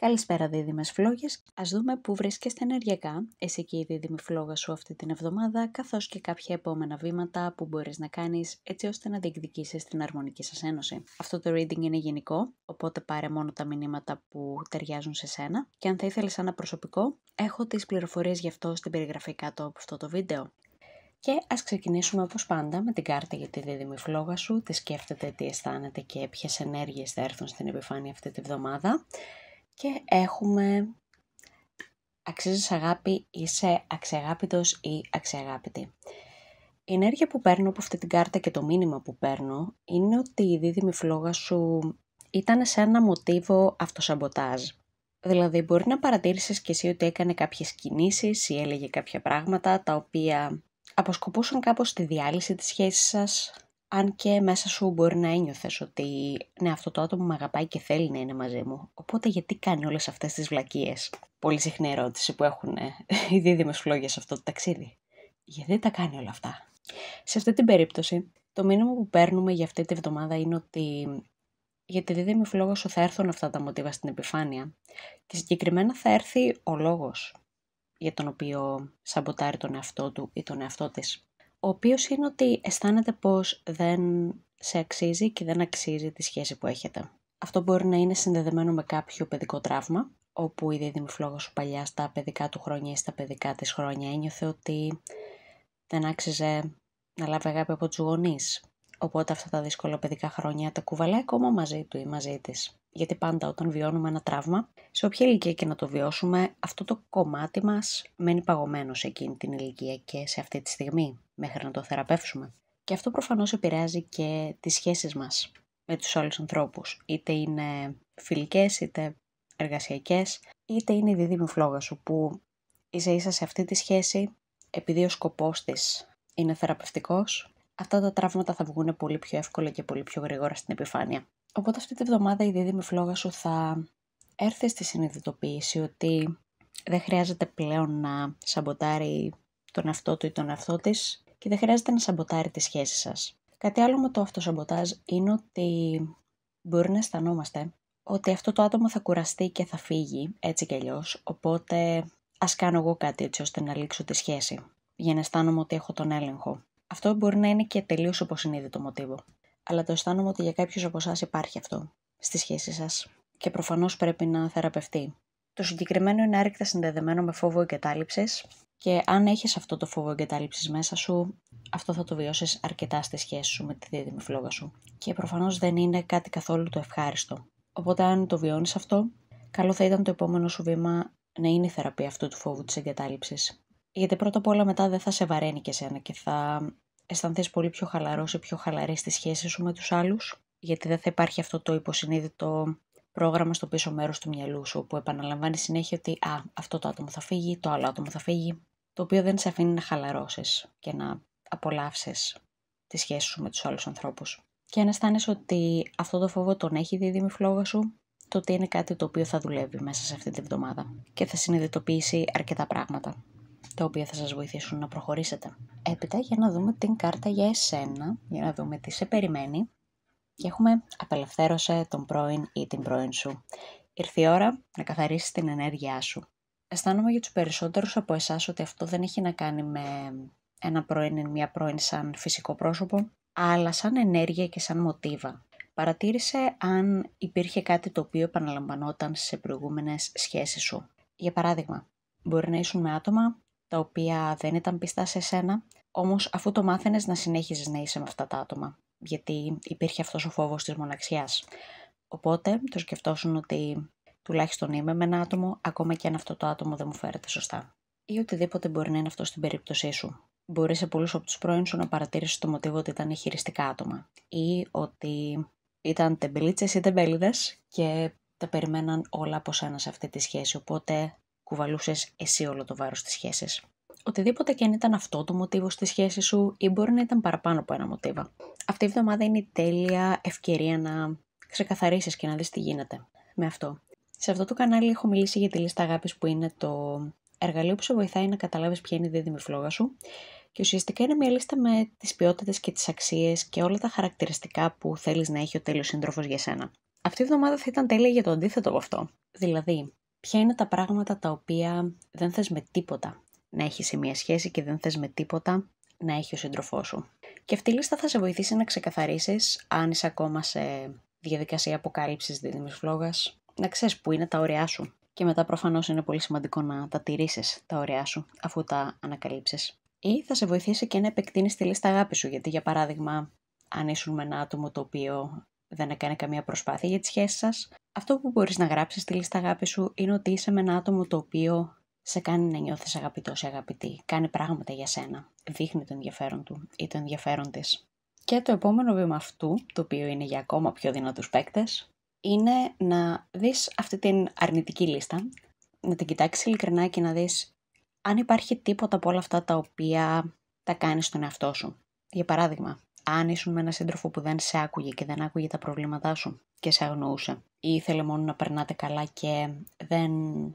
Καλησπέρα δίδυμες φλόγες. Ας δούμε πού βρίσκεστε ενεργειακά, εσύ και η δίδυμη φλόγα σου αυτή την εβδομάδα, καθώς και κάποια επόμενα βήματα που μπορείς να κάνεις έτσι ώστε να διεκδικήσεις την αρμονική σας ένωση. Αυτό το reading είναι γενικό, οπότε πάρε μόνο τα μηνύματα που ταιριάζουν σε σένα και αν θα ήθελες ένα προσωπικό, έχω τις πληροφορίες γι' αυτό στην περιγραφή κάτω από αυτό το βίντεο. Και ας ξεκινήσουμε όπως πάντα με την κάρτα για τη δίδυμη φλόγα σου, τι σκέφτεται, τι αισθάνεται και ποιες ενέργειες θα έρθουν στην επιφάνεια αυτή τη βδομάδα και έχουμε αξίζεις αγάπη, είσαι αξιαγάπητος ή αξιαγάπητη. Η ενέργεια που παίρνω από αυτή την κάρτα και το μήνυμα που παίρνω είναι ότι η δίδυμη φλόγα σου ήταν σε ένα μοτίβο αυτοσαμποτάζ. Δηλαδή μπορεί να παρατήρησες και εσύ ότι έκανε κάποιες κινήσεις ή έλεγε κάποια πράγματα τα οποία αποσκοπούσαν κάπως στη διάλυση της σχέσης σας; Αν και μέσα σου μπορεί να ένιωθες ότι ναι αυτό το άτομο με αγαπάει και θέλει να είναι μαζί μου, οπότε γιατί κάνει όλες αυτές τις βλακίες; Πολύ συχνή ερώτηση που έχουν ε, οι δίδυμες φλόγες σε αυτό το ταξίδι. Γιατί τα κάνει όλα αυτά; Σε αυτή την περίπτωση, το μήνυμα που παίρνουμε για αυτή τη βδομάδα είναι ότι για τη δίδυμη φλόγα σου θα έρθουν αυτά τα μοτίβα στην επιφάνεια και συγκεκριμένα θα έρθει ο λόγος για τον οποίο σαμποτάρει τον εαυτό του ή τον εαυτό της ο οποίος είναι ότι αισθάνεται πως δεν σε αξίζει και δεν αξίζει τη σχέση που έχετε. Αυτό μπορεί να είναι συνδεδεμένο με κάποιο παιδικό τραύμα, όπου η δίδυμη φλόγα σου παλιά στα παιδικά του χρόνια ή στα παιδικά της χρόνια ένιωθε ότι δεν άξιζε να λάβει αγάπη από τους γονείς. Οπότε αυτά τα δύσκολα παιδικά χρόνια τα κουβαλάει ακόμα μαζί του ή μαζί της. Γιατί πάντα όταν βιώνουμε ένα τραύμα, σε όποια ηλικία και να το βιώσουμε, αυτό το κομμάτι μας μένει παγωμένο σε εκείνη την ηλικία και σε αυτή τη στιγμή, μέχρι να το θεραπεύσουμε. Και αυτό προφανώς επηρεάζει και τις σχέσεις μας με τους άλλους ανθρώπους. Είτε είναι φιλικές, είτε εργασιακές, είτε είναι η δίδυμη φλόγα σου που είσαι ίσα σε αυτή τη σχέση, επειδή ο σκοπός της είναι θεραπευτικός, αυτά τα τραύματα θα βγουν πολύ πιο εύκολα και πολύ πιο γρήγορα στην επιφάνεια. Οπότε αυτή τη βδομάδα η δίδυμη φλόγα σου θα έρθει στη συνειδητοποίηση ότι δεν χρειάζεται πλέον να σαμποτάρει τον εαυτό του ή τον εαυτό της και δεν χρειάζεται να σαμποτάρει τη σχέση σας. Κάτι άλλο με το αυτοσαμποτάζ είναι ότι μπορεί να αισθανόμαστε ότι αυτό το άτομο θα κουραστεί και θα φύγει έτσι κι αλλιώς, οπότε ας κάνω εγώ κάτι έτσι ώστε να λήξω τη σχέση, για να αισθάνομαι ότι έχω τον έλεγχο. Αυτό μπορεί να είναι και τελείως υποσυνείδητο μοτίβο αλλά το αισθάνομαι ότι για κάποιους από εσάς υπάρχει αυτό στη σχέση σας και προφανώς πρέπει να θεραπευτεί. Το συγκεκριμένο είναι άρρηκτα συνδεδεμένο με φόβο εγκατάλειψη και αν έχεις αυτό το φόβο εγκατάλειψης μέσα σου, αυτό θα το βιώσεις αρκετά στη σχέση σου με τη δίδυμη φλόγα σου. Και προφανώς δεν είναι κάτι καθόλου το ευχάριστο. Οπότε αν το βιώνεις αυτό, καλό θα ήταν το επόμενο σου βήμα να είναι η θεραπεία αυτού του φόβου της εγκατάλειψης. Γιατί πρώτα απ' όλα μετά δεν θα σε βαραίνει και σένα και θα αισθανθείς πολύ πιο χαλαρός ή πιο χαλαρή στη σχέση σου με τους άλλους, γιατί δεν θα υπάρχει αυτό το υποσυνείδητο πρόγραμμα στο πίσω μέρος του μυαλού σου που επαναλαμβάνει συνέχεια ότι α, αυτό το άτομο θα φύγει, το άλλο άτομο θα φύγει, το οποίο δεν σε αφήνει να χαλαρώσεις και να απολαύσεις τη σχέση σου με τους άλλους ανθρώπους. Και αν αισθάνεσαι ότι αυτό το φόβο τον έχει δίδυμη φλόγα σου, τότε είναι κάτι το οποίο θα δουλεύει μέσα σε αυτή τη βδομάδα και θα συνειδητοποιήσει αρκετά πράγματα τα οποία θα σας βοηθήσουν να προχωρήσετε. Έπειτα για να δούμε την κάρτα για εσένα, για να δούμε τι σε περιμένει. Και έχουμε απελευθέρωσε τον πρώην ή την πρώην σου. Ήρθε η ώρα να καθαρίσεις την ενέργειά σου. Αισθάνομαι για τους περισσότερους από εσάς ότι αυτό δεν έχει να κάνει με ένα πρώην ή μια πρώην σαν φυσικό πρόσωπο, αλλά σαν ενέργεια και σαν μοτίβα. Παρατήρησε αν υπήρχε κάτι το οποίο επαναλαμβανόταν σε προηγούμενες σχέσεις σου. Για παράδειγμα, μπορεί να ήσουν με άτομα τα οποία δεν ήταν πιστά σε σένα, όμως αφού το μάθαινες να συνέχιζες να είσαι με αυτά τα άτομα, γιατί υπήρχε αυτός ο φόβος της μοναξιάς. Οπότε το σκεφτόσουν ότι τουλάχιστον είμαι με ένα άτομο, ακόμα και αν αυτό το άτομο δεν μου φέρεται σωστά. Ή οτιδήποτε μπορεί να είναι αυτό στην περίπτωσή σου. Μπορεί σε πολλούς από τους πρώην σου να παρατήρησε το μοτίβο ότι ήταν χειριστικά άτομα. Ή ότι ήταν τεμπελίτσες ή τεμπέληδες και τα περιμέναν όλα από σένα σε αυτή τη σχέση. Οπότε κουβαλούσες εσύ όλο το βάρος της σχέσης. Οτιδήποτε και αν ήταν αυτό το μοτίβο στη σχέση σου, ή μπορεί να ήταν παραπάνω από ένα μοτίβο. Αυτή η εβδομάδα είναι η τέλεια ευκαιρία να ξεκαθαρίσεις και να δεις τι γίνεται με αυτό. Σε αυτό το κανάλι έχω μιλήσει για τη λίστα αγάπης που είναι το εργαλείο που σε βοηθάει να καταλάβεις ποια είναι η δίδυμη φλόγα σου. Και ουσιαστικά είναι μια λίστα με τις ποιότητες και τις αξίες και όλα τα χαρακτηριστικά που θέλεις να έχει ο τέλειος σύντροφος για σένα. Αυτή η εβδομάδα θα ήταν τέλεια για το αντίθετο από αυτό. Δηλαδή, ποια είναι τα πράγματα τα οποία δεν θες με τίποτα να έχεις σε μια σχέση και δεν θες με τίποτα να έχει ο σύντροφός σου. Και αυτή η λίστα θα σε βοηθήσει να ξεκαθαρίσεις αν είσαι ακόμα σε διαδικασία αποκάλυψης δίδυμης φλόγας, να ξέρεις που είναι τα όρια σου. Και μετά προφανώς είναι πολύ σημαντικό να τα τηρήσεις τα όρια σου αφού τα ανακαλύψεις. Ή θα σε βοηθήσει και να επεκτείνεις τη λίστα αγάπης σου, γιατί για παράδειγμα αν ήσουν με ένα άτομο το οποίο δεν έκανε καμία προσπάθεια για τη σχέση σας, αυτό που μπορείς να γράψεις στη λίστα αγάπης σου είναι ότι είσαι με ένα άτομο το οποίο σε κάνει να νιώθεις αγαπητός ή αγαπητή, κάνει πράγματα για σένα, δείχνει το ενδιαφέρον του ή το ενδιαφέρον της. Και το επόμενο βήμα αυτού, το οποίο είναι για ακόμα πιο δυνατούς παίκτες, είναι να δεις αυτή την αρνητική λίστα, να την κοιτάξεις ειλικρινά και να δεις αν υπάρχει τίποτα από όλα αυτά τα οποία τα κάνεις στον εαυτό σου. Για παράδειγμα, αν ήσουν με έναν σύντροφο που δεν σε άκουγε και δεν άκουγε τα προβλήματά σου και σε αγνοούσε ή ήθελε μόνο να περνάτε καλά και δεν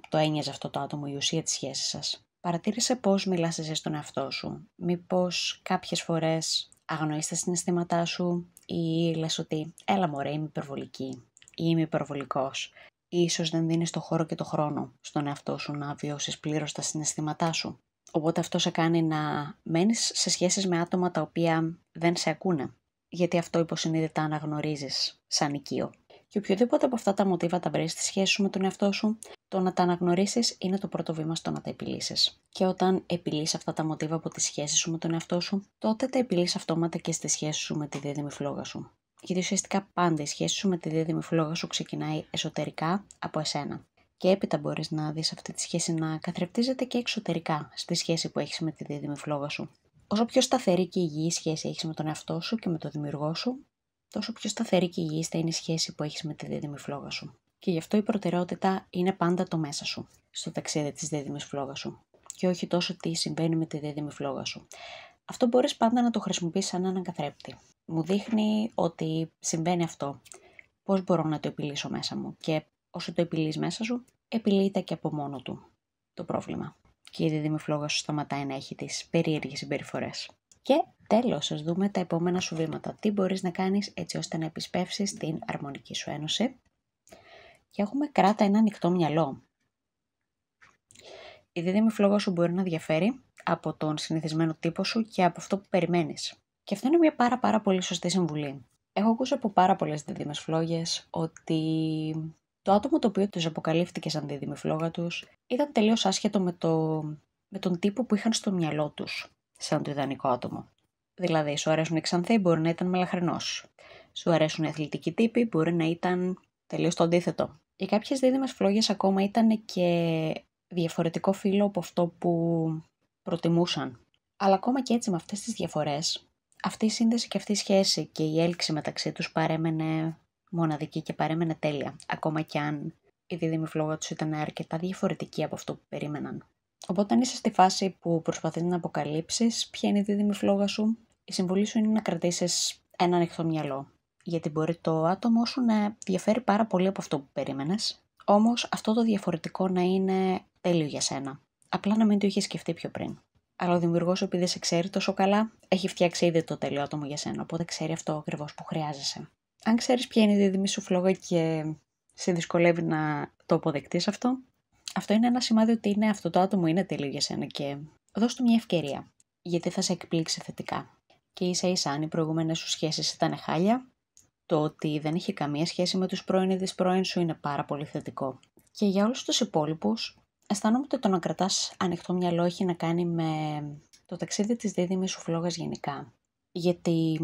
το ένοιαζε αυτό το άτομο η ουσία της σχέσης σας. Παρατήρησε πώς μιλάς εσύ στον εαυτό σου. Μήπως κάποιες φορές αγνοείς τα συναισθήματά σου ή λες ότι έλα μωρέ είμαι υπερβολική ή είμαι υπερβολικός. Ίσως δεν δίνεις το χώρο και το χρόνο στον εαυτό σου να βιώσεις πλήρως τα συναισθήματά σου. Οπότε αυτό σε κάνει να μένεις σε σχέσεις με άτομα τα οποία δεν σε ακούνε. Γιατί αυτό υποσυνείδητα αναγνωρίζεις σαν οικείο. Και οποιοδήποτε από αυτά τα μοτίβα τα βρεις στη σχέση σου με τον εαυτό σου, το να τα αναγνωρίσεις είναι το πρώτο βήμα στο να τα επιλύσεις. Και όταν επιλύσει αυτά τα μοτίβα από τη σχέση σου με τον εαυτό σου, τότε τα επιλύεις αυτόματα και στη σχέση σου με τη δίδυμη φλόγα σου. Γιατί ουσιαστικά πάντα η σχέση σου με τη δίδυμη φλόγα σου ξεκινάει εσωτερικά από εσένα και έπειτα μπορείς να δεις αυτή τη σχέση να καθρεπτίζεται και εξωτερικά στη σχέση που έχεις με τη δίδυμη φλόγα σου. Όσο πιο σταθερή και υγιή σχέση έχεις με τον εαυτό σου και με τον δημιουργό σου, τόσο πιο σταθερή και υγιής θα είναι η σχέση που έχεις με τη δίδυμη φλόγα σου. Και γι' αυτό η προτεραιότητα είναι πάντα το μέσα σου, στο ταξίδι της δίδυμης φλόγα σου. Και όχι τόσο τι συμβαίνει με τη δίδυμη φλόγα σου. Αυτό μπορείς πάντα να το χρησιμοποιήσεις σαν έναν καθρέπτη. Μου δείχνει ότι συμβαίνει αυτό. Πώς μπορώ να το επιλύσω μέσα μου; Και όσο το επιλύεις μέσα σου, επιλύεται και από μόνο του το πρόβλημα. Και η δίδυμη φλόγα σου σταματάει να έχει τις περίεργες συμπεριφορές. Και τέλος, ας δούμε τα επόμενα σου βήματα. Τι μπορείς να κάνεις έτσι ώστε να επισπεύσεις την αρμονική σου ένωση. Και έχουμε κράτα ένα ανοιχτό μυαλό. Η δίδυμη φλόγα σου μπορεί να διαφέρει από τον συνηθισμένο τύπο σου και από αυτό που περιμένεις. Και αυτό είναι μια πάρα πάρα πολύ σωστή συμβουλή. Έχω ακούσει από πάρα πολλές δίδυμες φλόγες ότι το άτομο το οποίο τους αποκαλύφθηκε σαν δίδυμη φλόγα τους ήταν τελείως άσχετο με, το, με τον τύπο που είχαν στο μυαλό τους, σαν το ιδανικό άτομο. Δηλαδή, σου αρέσουν οι ξανθοί, μπορεί να ήταν μελαχρινός. Σου αρέσουν οι αθλητικοί τύποι, μπορεί να ήταν τελείως το αντίθετο. Οι κάποιες δίδυμες φλόγες ακόμα ήταν και διαφορετικό φύλλο από αυτό που προτιμούσαν. Αλλά ακόμα και έτσι με αυτές τις διαφορές, αυτή η σύνδεση και αυτή η σχέση και η έλξη μεταξύ τους παρέμενε μοναδική και παρέμενε τέλεια, ακόμα κι αν η δίδυμη φλόγα τους ήταν αρκετά διαφορετική από αυτό που περίμεναν. Οπότε, αν είσαι στη φάση που προσπαθείς να αποκαλύψεις ποια είναι η δίδυμη φλόγα σου, η συμβολή σου είναι να κρατήσεις ένα ανοιχτό μυαλό. Γιατί μπορεί το άτομο σου να διαφέρει πάρα πολύ από αυτό που περίμενες, όμως αυτό το διαφορετικό να είναι τέλειο για σένα. Απλά να μην το είχες σκεφτεί πιο πριν. Αλλά ο δημιουργός, επειδή σε ξέρει τόσο καλά, έχει φτιάξει ήδη το τέλειο άτομο για σένα, οπότε ξέρει αυτό ακριβώς που χρειάζεσαι αν ξέρεις ποια είναι η δίδυμη σου φλόγα και σε δυσκολεύει να το αποδεκτείς αυτό, αυτό είναι ένα σημάδι ότι είναι αυτό το άτομο είναι τέλειο για σένα και δώσ' του μια ευκαιρία, γιατί θα σε εκπλήξει θετικά. Και ίσα ίσα αν οι προηγούμενες σου σχέσεις ήταν χάλια, το ότι δεν είχε καμία σχέση με τους πρώην ή τις πρώην σου είναι πάρα πολύ θετικό. Και για όλους τους υπόλοιπους, αισθάνομαι ότι το να κρατάς ανοιχτό μυαλό έχει να κάνει με το ταξίδι της δίδυμης σου φλόγας γενικά. Γιατί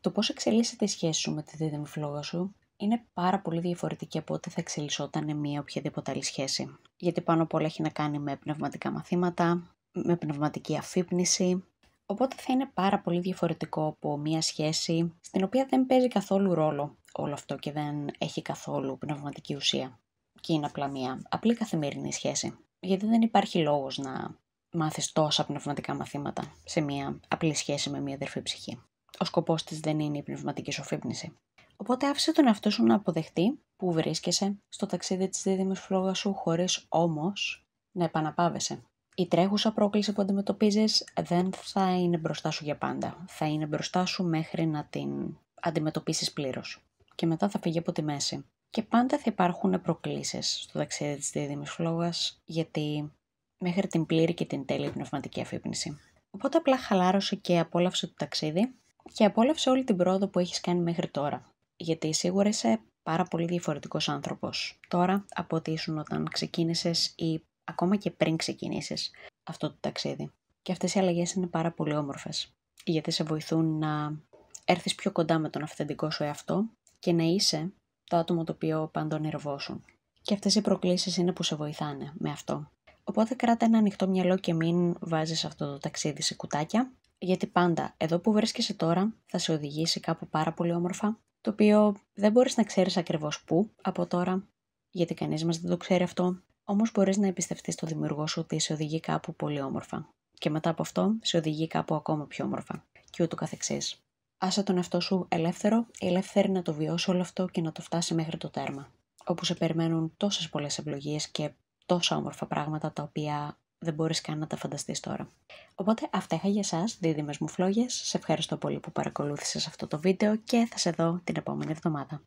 το πώς εξελίσσεται η σχέση σου με τη δίδυμη φλόγα σου είναι πάρα πολύ διαφορετική από ό,τι θα εξελισσόταν μία οποιαδήποτε άλλη σχέση. Γιατί πάνω απ' όλα έχει να κάνει με πνευματικά μαθήματα, με πνευματική αφύπνιση, οπότε θα είναι πάρα πολύ διαφορετικό από μία σχέση στην οποία δεν παίζει καθόλου ρόλο όλο αυτό και δεν έχει καθόλου πνευματική ουσία. Και είναι απλά μία απλή καθημερινή σχέση. Γιατί δεν υπάρχει λόγος να μάθεις τόσα πνευματικά μαθήματα σε μία απλή σχέση με μία αδερφή ψυχή ο σκοπός της δεν είναι η πνευματική σοφύπνιση. Οπότε άφησε τον εαυτό σου να αποδεχτεί που βρίσκεσαι στο ταξίδι της δίδυμης φλόγας σου χωρίς όμως να επαναπάβεσαι. Η τρέχουσα πρόκληση που αντιμετωπίζεις δεν θα είναι μπροστά σου για πάντα. Θα είναι μπροστά σου μέχρι να την αντιμετωπίσεις πλήρως. Και μετά θα φύγει από τη μέση. Και πάντα θα υπάρχουν προκλήσεις στο ταξίδι της δίδυμης φλόγας, γιατί μέχρι την πλήρη και την τέλεια πνευματική αφύπνιση. Οπότε απλά χαλάρωσε και απόλαυσε το ταξίδι και απόλαυσε όλη την πρόοδο που έχεις κάνει μέχρι τώρα. Γιατί σίγουρα είσαι πάρα πολύ διαφορετικός άνθρωπος τώρα από ό,τι ήσουν όταν ξεκίνησες ή ακόμα και πριν ξεκινήσεις αυτό το ταξίδι. Και αυτές οι αλλαγές είναι πάρα πολύ όμορφες, γιατί σε βοηθούν να έρθεις πιο κοντά με τον αυθεντικό σου εαυτό και να είσαι το άτομο το οποίο πάντα ονειρευόσουν. Και αυτές οι προκλήσεις είναι που σε βοηθάνε με αυτό. Οπότε κράτα ένα ανοιχτό μυαλό και μην βάζεις αυτό το ταξίδι σε κουτάκια, γιατί πάντα εδώ που βρίσκεσαι τώρα θα σε οδηγήσει κάπου πάρα πολύ όμορφα, το οποίο δεν μπορείς να ξέρεις ακριβώς πού από τώρα, γιατί κανείς μας δεν το ξέρει αυτό, όμως μπορείς να εμπιστευτείς το δημιουργό σου ότι σε οδηγεί κάπου πολύ όμορφα. Και μετά από αυτό σε οδηγεί κάπου ακόμα πιο όμορφα. Και ούτω καθεξής. Άσε τον εαυτό σου ελεύθερο, ελεύθερη να το βιώσει όλο αυτό και να το φτάσει μέχρι το τέρμα. Όπου σε περιμένουν τόσες πολλές ευλογίες και τόσα όμορφα πράγματα τα οποία δεν μπορείς καν να τα φανταστείς τώρα. Οπότε αυτά είχα για εσάς, δίδυμες μου φλόγες. Σε ευχαριστώ πολύ που παρακολούθησες αυτό το βίντεο και θα σε δω την επόμενη εβδομάδα.